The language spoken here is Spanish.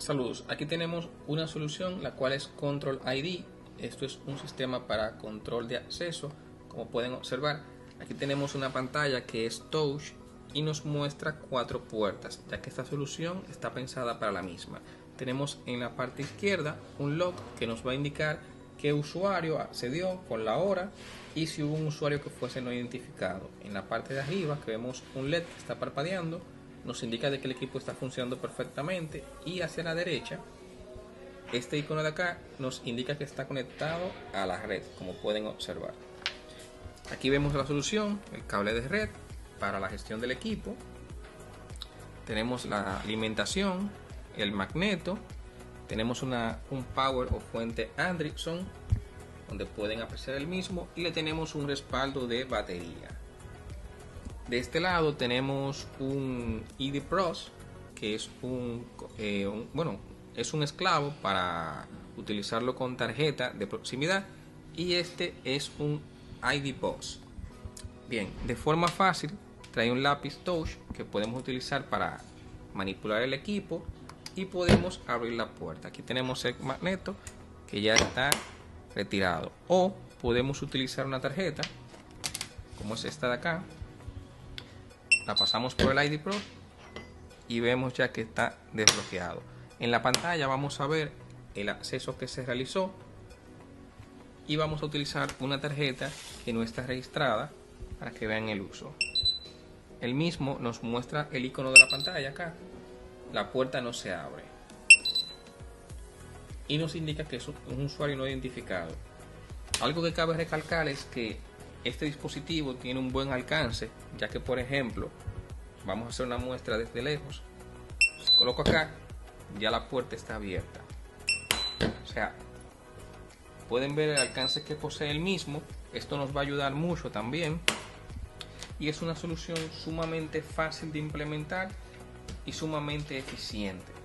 Saludos, aquí tenemos una solución la cual es Control ID. Esto es un sistema para control de acceso. Como pueden observar, aquí tenemos una pantalla que es touch y nos muestra cuatro puertas, ya que esta solución está pensada para la misma. Tenemos en la parte izquierda un log que nos va a indicar qué usuario accedió con la hora y si hubo un usuario que fuese no identificado. En la parte de arriba que vemos un LED que está parpadeando nos indica de que el equipo está funcionando perfectamente y hacia la derecha este icono de acá nos indica que está conectado a la red como pueden observar. Aquí vemos la solución el cable de red para la gestión del equipo. Tenemos la alimentación el magneto tenemos una, un power o fuente Andrickson donde pueden apreciar el mismo y le tenemos un respaldo de batería de este lado tenemos un ID Pros, que es eh, un, bueno, es un esclavo para utilizarlo con tarjeta de proximidad y este es un ID Boss. Bien, de forma fácil trae un lápiz touch que podemos utilizar para manipular el equipo y podemos abrir la puerta. Aquí tenemos el magneto que ya está retirado o podemos utilizar una tarjeta como es esta de acá la pasamos por el ID Pro y vemos ya que está desbloqueado. En la pantalla vamos a ver el acceso que se realizó y vamos a utilizar una tarjeta que no está registrada para que vean el uso. El mismo nos muestra el icono de la pantalla acá. La puerta no se abre. Y nos indica que es un usuario no identificado. Algo que cabe recalcar es que este dispositivo tiene un buen alcance, ya que por ejemplo, vamos a hacer una muestra desde lejos. Coloco acá, ya la puerta está abierta. O sea, pueden ver el alcance que posee el mismo. Esto nos va a ayudar mucho también. Y es una solución sumamente fácil de implementar y sumamente eficiente.